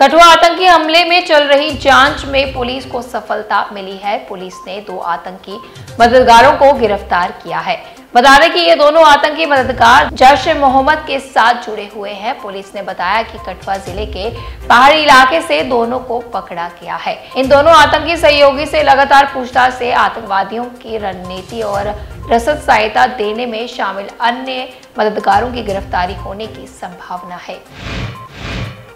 कठुआ आतंकी हमले में चल रही जाँच में पुलिस को सफलता मिली है। पुलिस ने दो आतंकी मददगारों को गिरफ़्तार किया है। बता दें कि ये दोनों आतंकी मददगार जैश मोहम्मद के साथ जुड़े हुए हैं। पुलिस ने बताया कि कठुआ ज़िले के पहाड़ी इलाके से दोनों को पकड़ा गया है। इन दोनों आतंकी सहयोगी से लगातार पूछताछ से आतंकवादियों की रणनीति और रसद सहायता देने में शामिल अन्य मददगारों की गिरफ्तारी होने की संभावना है।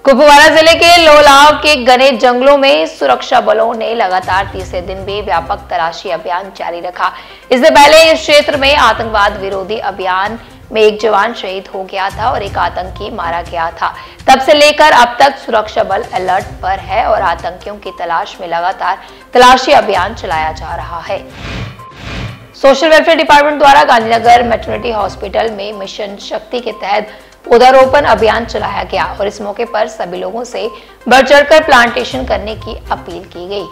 कुपवारा ज़िले के लोलाव के घने जंगलों में सुरक्षा बलों ने लगातार तीसरे दिन भी व्यापक तलाशी अभियान जारी रखा। इससे पहले इस क्षेत्र में आतंकवाद विरोधी अभियान में एक जवान शहीद हो गया था और एक आतंकी मारा गया था। तब से लेकर अब तक सुरक्षा बल अलर्ट पर है और आतंकियों की तलाश में लगातार तलाशी अभियान चलाया जा रहा है। सोशल वेलफेयर डिपार्टमेंट द्वारा गांधीनगर मेटर्निटी हॉस्पिटल में मिशन शक्ति के तहत पौधारोपण अभियान चलाया गया और इस मौके पर सभी लोगों से बढ़ चढ़कर प्लांटेशन करने की अपील की गई।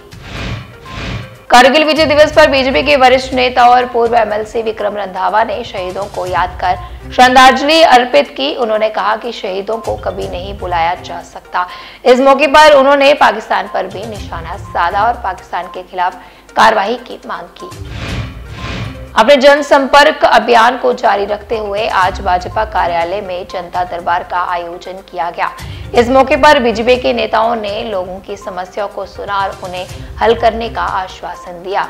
कारगिल विजय दिवस पर बीजेपी के वरिष्ठ नेता और पूर्व एमएलसी विक्रम रंधावा ने शहीदों को याद कर श्रद्धांजलि अर्पित की। उन्होंने कहा कि शहीदों को कभी नहीं बुलाया जा सकता। इस मौके पर उन्होंने पाकिस्तान पर भी निशाना साधा और पाकिस्तान के खिलाफ कार्रवाई की मांग की। अपने जनसंपर्क अभियान को जारी रखते हुए आज भाजपा कार्यालय में जनता दरबार का आयोजन किया गया। इस मौके पर बीजेपी के नेताओं ने लोगों की समस्याओं को सुना और उन्हें हल करने का आश्वासन दिया।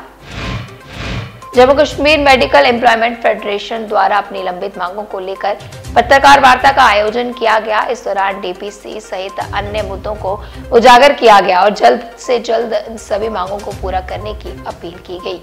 Jammu Kashmir medical employment federation द्वारा अपनी लंबित मांगों को लेकर पत्रकार वार्ता का आयोजन किया गया। इस दौरान डीपीसी सहित अन्य मुद्दों को उजागर किया गया और जल्द से जल्द सभी मांगों को पूरा करने की अपील की गई।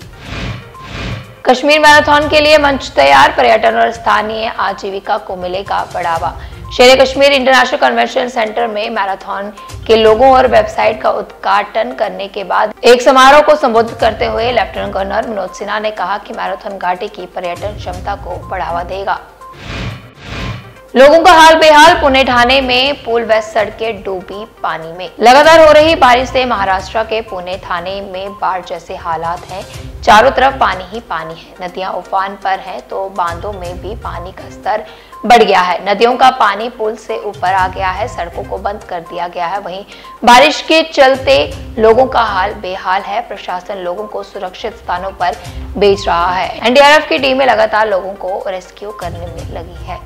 कश्मीर मैराथन के लिए मंच तैयार, पर्यटन और स्थानीय आजीविका को मिलेगा बढ़ावा। Sher Kashmir international convention centre में मैराथन के लोगों और वेबसाइट का उद्घाटन करने के बाद एक समारोह को संबोधित करते हुए लेफ्टिनेंट गवर्नर मनोज सिन्हा ने कहा कि मैराथन घाटी की पर्यटन क्षमता को बढ़ावा देगा। लोगों का हाल बेहाल, पुणे ठाणे में पुल व सड़कें डूबी पानी में। लगातार हो रही बारिश से महाराष्ट्र के पुणे थाने में बाढ़ जैसे हालात हैं। चारों तरफ़ पानी ही पानी है। नदियाँ उफान पर हैं तो बांधों में भी पानी का स्तर बढ़ गया है। नदियों का पानी पुल से ऊपर आ गया है, सड़कों को बंद कर दिया गया है। वहीं बारिश के चलते लोगों का हाल बेहाल है। प्रशासन लोगों को सुरक्षित स्थानों पर भेज रहा है। एनडीआरएफ की टीमें लगातार लोगों को रेस्क्यू करने में लगी है।